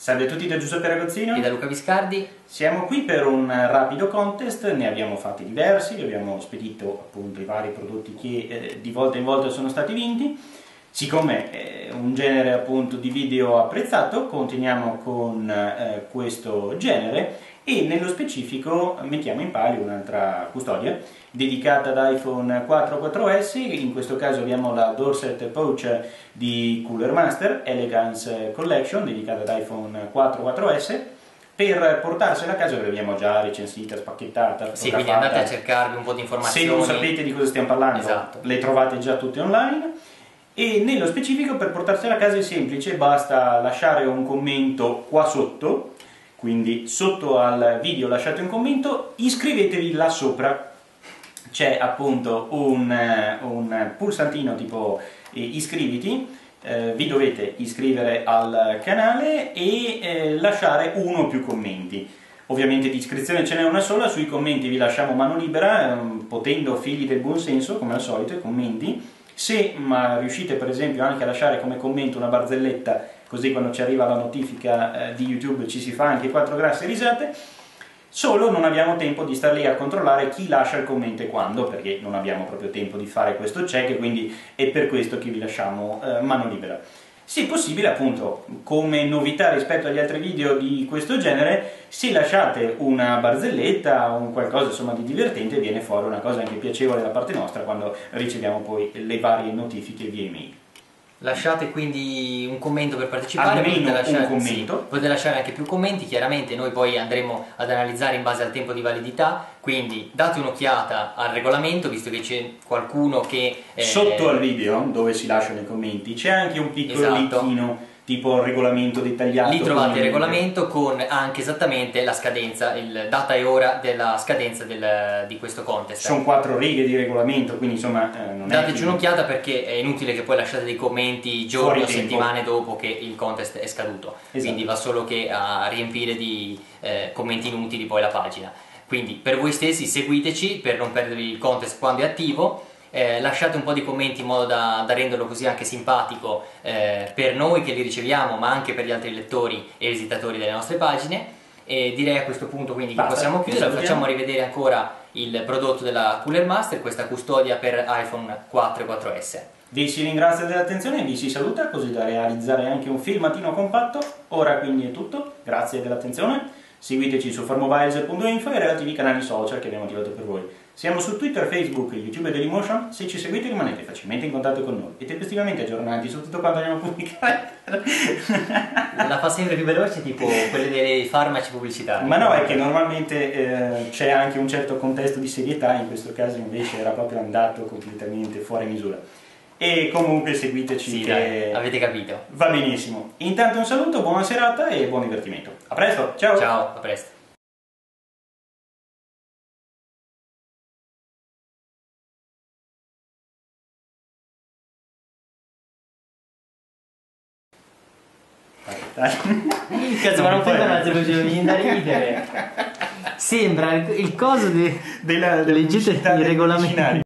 Salve a tutti da Giuseppe Ragozzino e da Luca Viscardi. Siamo qui per un rapido contest, ne abbiamo fatti diversi, vi abbiamo spedito appunto i vari prodotti che eh, di volta in volta sono stati vinti. Siccome è un genere appunto di video apprezzato, continuiamo con eh, questo genere e nello specifico mettiamo in palio un'altra custodia dedicata ad iPhone 4 4S, in questo caso abbiamo la Dorset Pouch di Cooler Master Elegance Collection dedicata ad iPhone 4 4S per portarsela a casa che l'abbiamo già recensita, spacchettata. Sì, quindi andate a cercarvi un po' di informazioni. Se non sapete di cosa stiamo parlando, esatto. le trovate già tutte online. E nello specifico per portarsela a casa è semplice, basta lasciare un commento qua sotto, quindi sotto al video lasciate un commento, iscrivetevi là sopra, c'è appunto un, un pulsantino tipo eh, iscriviti, eh, vi dovete iscrivere al canale e eh, lasciare uno o più commenti. Ovviamente di iscrizione ce n'è una sola, sui commenti vi lasciamo mano libera, ehm, potendo figli del buon senso, come al solito, i commenti. Se riuscite per esempio anche a lasciare come commento una barzelletta, così quando ci arriva la notifica eh, di YouTube ci si fa anche quattro grasse risate, solo non abbiamo tempo di star lì a controllare chi lascia il commento e quando, perché non abbiamo proprio tempo di fare questo check, quindi è per questo che vi lasciamo eh, mano libera. Se possibile, appunto, come novità rispetto agli altri video di questo genere, se lasciate una barzelletta o un qualcosa insomma, di divertente, viene fuori una cosa anche piacevole da parte nostra quando riceviamo poi le varie notifiche via email. Lasciate quindi un commento per partecipare, Almeno lasciare. Sì, potete lasciare anche più commenti, chiaramente noi poi andremo ad analizzare in base al tempo di validità, quindi date un'occhiata al regolamento, visto che c'è qualcuno che... Eh, Sotto al video, dove si lasciano i commenti, c'è anche un piccolo esatto. linkino tipo il regolamento dettagliato. Lì trovate il regolamento con anche esattamente la scadenza, il data e ora della scadenza del, di questo contest. Sono quattro righe di regolamento, quindi insomma eh, non Dateci un'occhiata perché è inutile che poi lasciate dei commenti giorni o settimane dopo che il contest è scaduto. Esatto. Quindi va solo che a riempire di eh, commenti inutili poi la pagina. Quindi per voi stessi seguiteci per non perdervi il contest quando è attivo eh, lasciate un po' di commenti in modo da, da renderlo così anche simpatico eh, per noi che li riceviamo ma anche per gli altri lettori e visitatori delle nostre pagine e direi a questo punto quindi che possiamo chiudere, facciamo rivedere ancora il prodotto della Cooler Master, questa custodia per iPhone 4 e 4S. Vi si ringrazia dell'attenzione e vi si saluta così da realizzare anche un filmatino compatto. Ora quindi è tutto, grazie dell'attenzione. Seguiteci su farmobiles.info e i relativi canali social che abbiamo attivato per voi. Siamo su Twitter, Facebook, YouTube e Dailymotion. Se ci seguite rimanete facilmente in contatto con noi e tempestivamente aggiornati su tutto quanto andiamo a pubblicare. La fa sempre più veloce, tipo quelle dei farmaci pubblicitari. Ma no, è che normalmente eh, c'è anche un certo contesto di serietà, in questo caso invece era proprio andato completamente fuori misura. E comunque seguiteci. Sì, dai, avete capito. Va benissimo. Intanto un saluto, buona serata e buon divertimento. A presto, ciao! Ciao, a presto. Cazzo, ma non fai una trilogia, mi viene da ridere. Sembra il coso di... della, della leggete il regolamento.